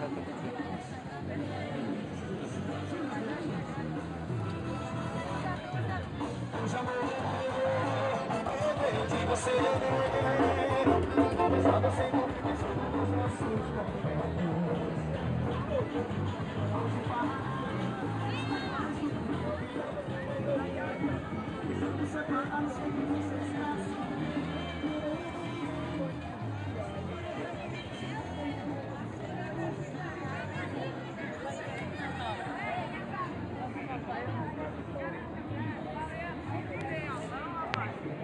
Você, você, você,